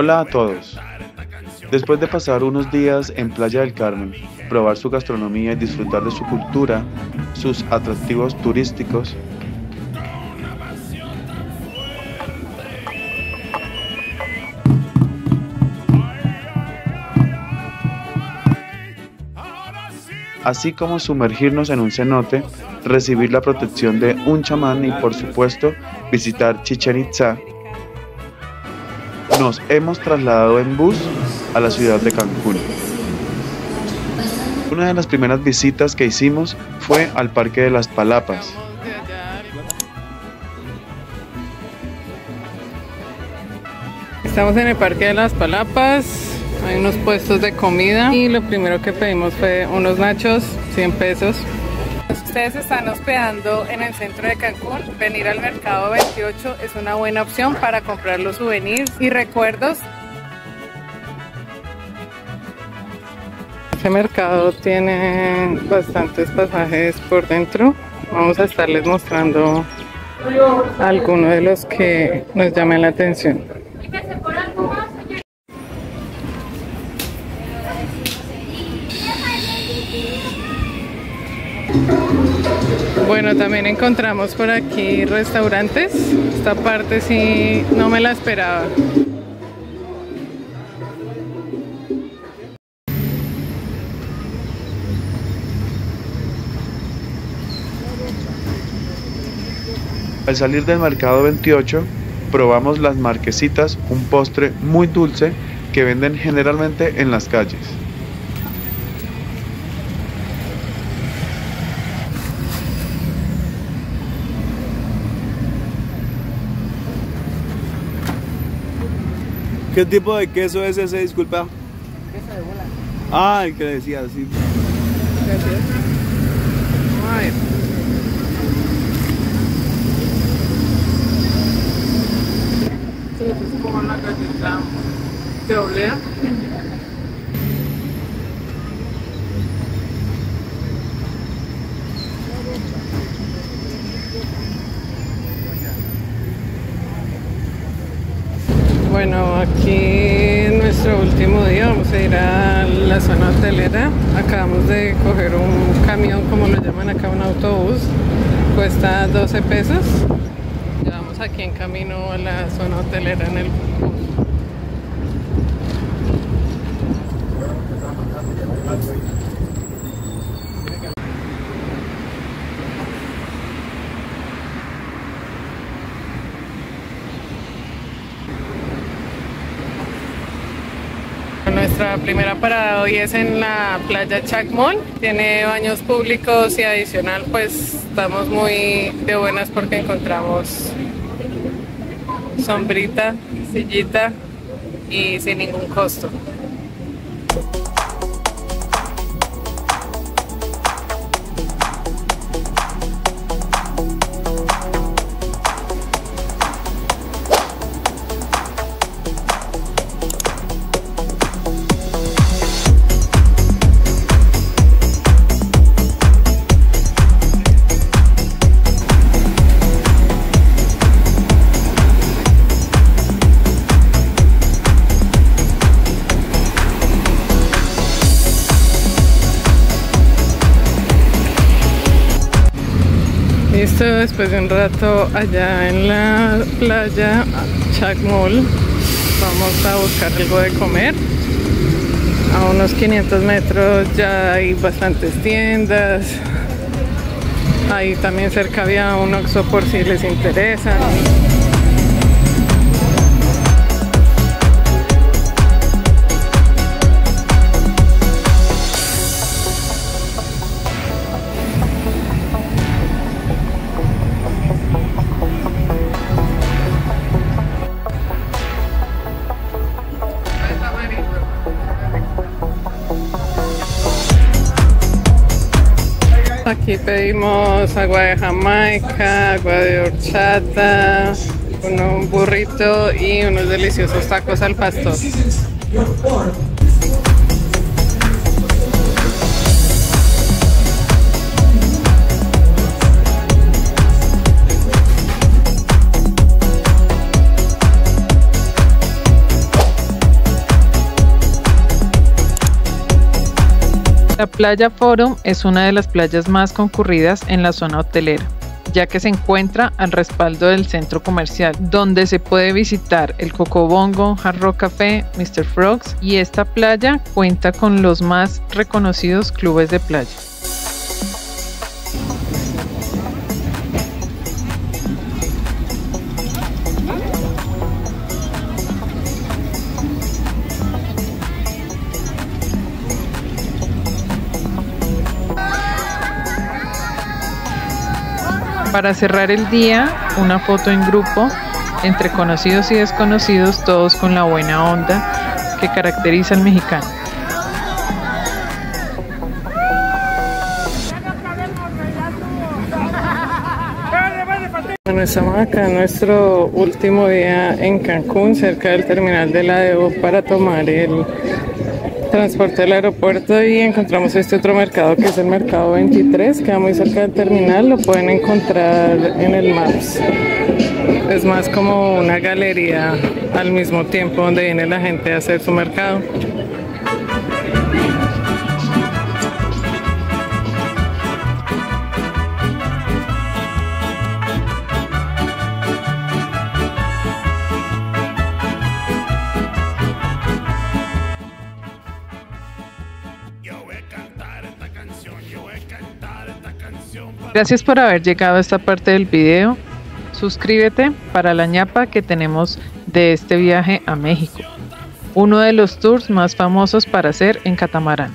Hola a todos. Después de pasar unos días en Playa del Carmen, probar su gastronomía y disfrutar de su cultura, sus atractivos turísticos, así como sumergirnos en un cenote, recibir la protección de un chamán y por supuesto visitar Chichen Itza, nos hemos trasladado en bus a la ciudad de Cancún. Una de las primeras visitas que hicimos fue al Parque de las Palapas. Estamos en el Parque de las Palapas, hay unos puestos de comida y lo primero que pedimos fue unos nachos, 100 pesos. Ustedes están hospedando en el centro de Cancún, venir al mercado 28 es una buena opción para comprar los souvenirs y recuerdos. Este mercado tiene bastantes pasajes por dentro. Vamos a estarles mostrando algunos de los que nos llamen la atención. Bueno, también encontramos por aquí restaurantes. Esta parte sí no me la esperaba. Al salir del mercado 28, probamos las marquesitas, un postre muy dulce que venden generalmente en las calles. ¿Qué tipo de queso es ese, disculpa? Queso de bola. Ah, el que decía, sí. Ay. Sí, es como una galleta de oblea. Bueno, aquí en nuestro último día vamos a ir a la zona hotelera. Acabamos de coger un camión, como lo llaman acá, un autobús. Cuesta 12 pesos. Ya vamos aquí en camino a la zona hotelera en el bus. Nuestra primera parada hoy es en la playa Chacmol. Tiene baños públicos y adicional pues estamos muy de buenas porque encontramos sombrita, sillita y sin ningún costo. Después de un rato allá en la playa Chacmol, vamos a buscar algo de comer. A unos 500 metros ya hay bastantes tiendas. Ahí también cerca había un Oxxo por si les interesa. Aquí pedimos agua de Jamaica, agua de horchata, un burrito y unos deliciosos tacos al pastor. La playa Forum es una de las playas más concurridas en la zona hotelera ya que se encuentra al respaldo del centro comercial, donde se puede visitar el Cocobongo, Hard Rock Café, Mr. Frogs y esta playa cuenta con los más reconocidos clubes de playa. Para cerrar el día, una foto en grupo entre conocidos y desconocidos, todos con la buena onda que caracteriza al mexicano. En nuestro último día en Cancún, cerca del terminal de la DEO para tomar el transporte del aeropuerto y encontramos este otro mercado que es el mercado 23, queda muy cerca del terminal, lo pueden encontrar en el Maps. Es más como una galería al mismo tiempo donde viene la gente a hacer su mercado. Gracias por haber llegado a esta parte del video. Suscríbete para la ñapa que tenemos de este viaje a México, uno de los tours más famosos para hacer en catamarán.